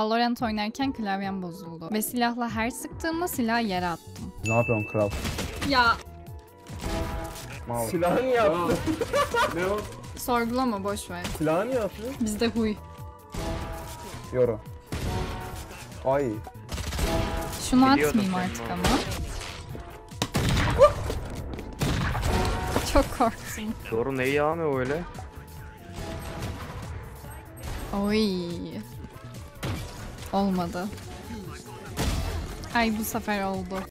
Valorant oynarken klavyem bozuldu. Ve silahla her sıktığımda silahı yere attım. Ne yapıyorsun kral? Ya Mal. Silahı niye attın? Ne o? sorgulama boş ver. Silahı niye attın? Bizde huy. Yoru. Ay. Şunu Biliyordum atmayayım ben artık bunu. ama. Çok korktum. Doğru neyi ya ne öyle? Oy. Olmadı. Ay bu sefer oldu.